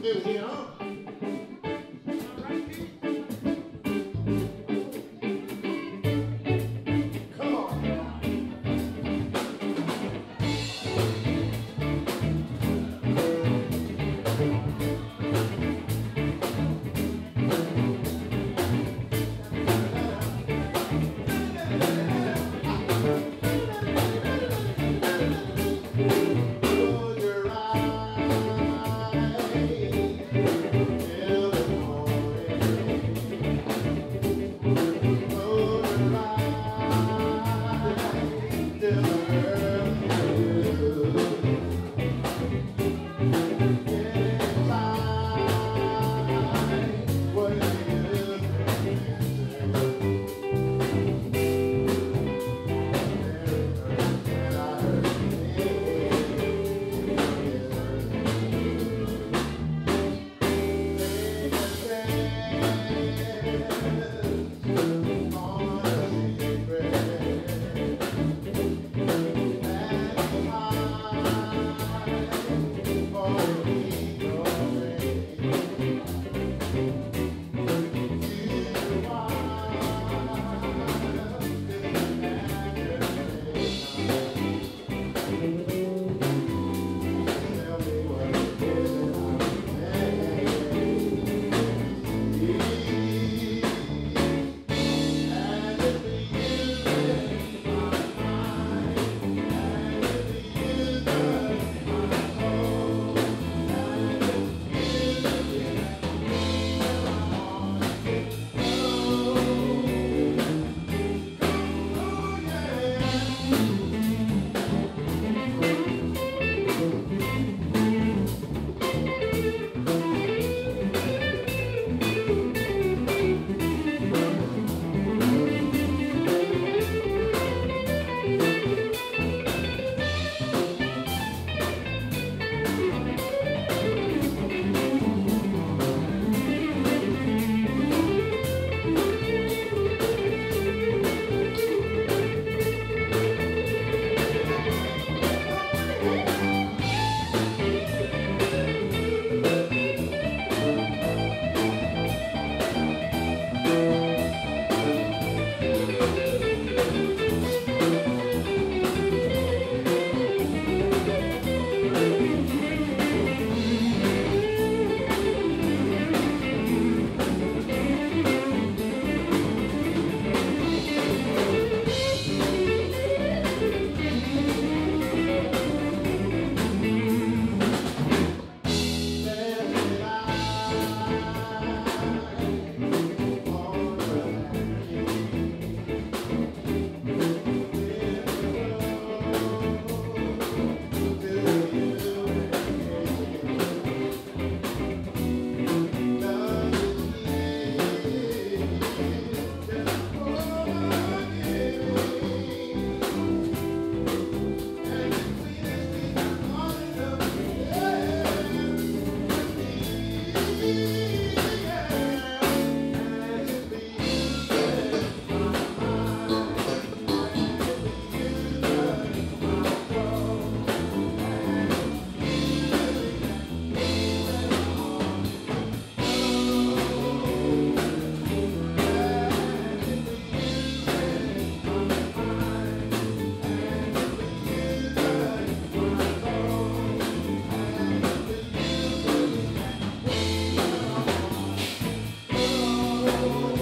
do here. you.